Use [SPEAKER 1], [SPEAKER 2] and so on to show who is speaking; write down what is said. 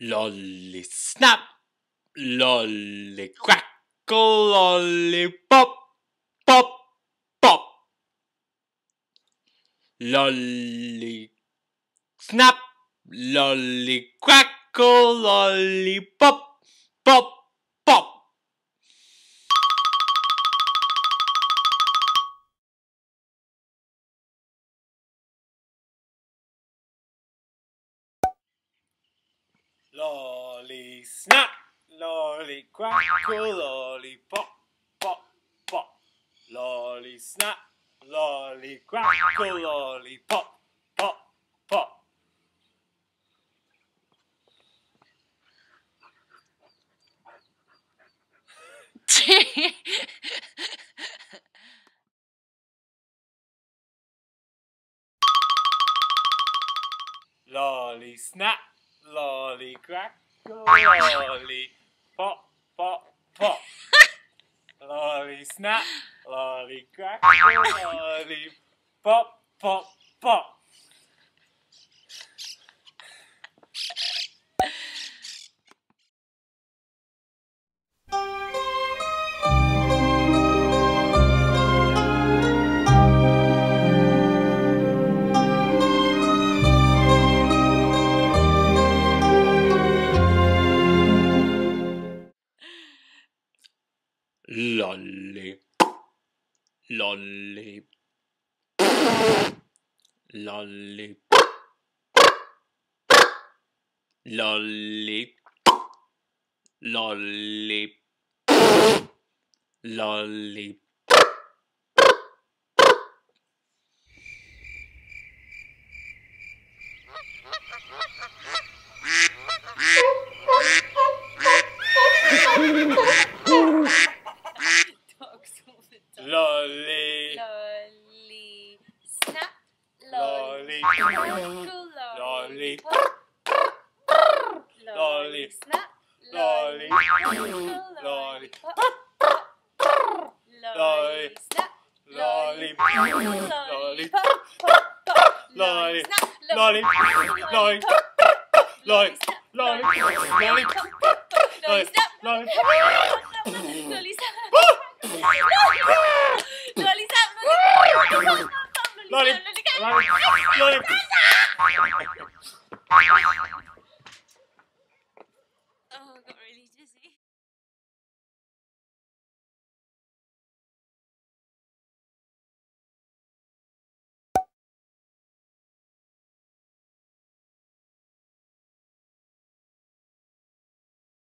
[SPEAKER 1] Lolly snap, lolly crackle, lolly pop, pop, pop. Lolly snap, lolly crackle, lolly pop, pop, Lolly snap, lolly crackle, lolly pop, pop, pop. Lolly snap, lolly crackle, lolly pop, pop, pop. Lolly snap, lolly crackle, lolly pop, pop, pop. Lolly snap, lolly crackle, lolly pop, pop, pop. Lolly, lolly, lolly, lolly, lolly, lolly.
[SPEAKER 2] Dogs all the time.
[SPEAKER 1] Lolly,
[SPEAKER 2] Lolly. Snap.
[SPEAKER 1] Lolly.
[SPEAKER 2] Lolly.
[SPEAKER 1] Lolly.
[SPEAKER 2] Lolly.
[SPEAKER 1] Lolly.
[SPEAKER 2] Snap.
[SPEAKER 1] Lolly.
[SPEAKER 2] Lolly.
[SPEAKER 1] Lolly.
[SPEAKER 2] Lolly.
[SPEAKER 1] Lolly.
[SPEAKER 2] Lolly.
[SPEAKER 1] Lolly. Lolly. Lolly. Lolly.
[SPEAKER 2] Lolly.
[SPEAKER 1] Lolly. Lolly.
[SPEAKER 2] Lolly.
[SPEAKER 1] Lolly.
[SPEAKER 2] Pop, pop,